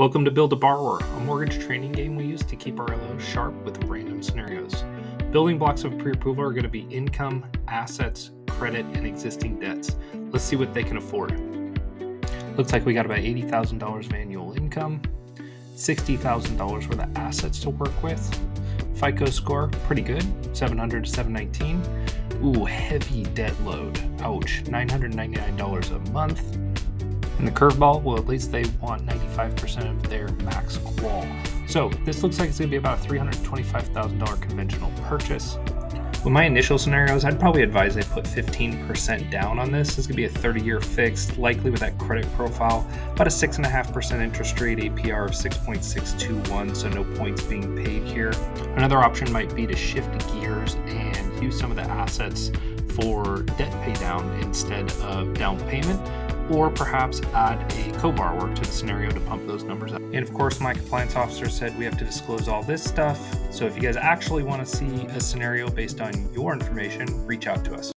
Welcome to Build a Borrower, a mortgage training game we use to keep our LOs sharp with random scenarios. Building blocks of pre approval are going to be income, assets, credit, and existing debts. Let's see what they can afford. Looks like we got about $80,000 of annual income, $60,000 worth of assets to work with. FICO score, pretty good, 700 to 719. Ooh, heavy debt load. Ouch, $999 a month. And the curveball, well, at least they want 95% of their max qual. So this looks like it's going to be about a $325,000 conventional purchase. With my initial scenarios, I'd probably advise they put 15% down on this. This to be a 30 year fixed, likely with that credit profile, about a 6.5% interest rate, APR of 6.621, so no points being paid here. Another option might be to shift gears and use some of the assets for debt paydown instead of down payment or perhaps add a co-borrower to the scenario to pump those numbers up. And of course, my compliance officer said we have to disclose all this stuff. So if you guys actually want to see a scenario based on your information, reach out to us.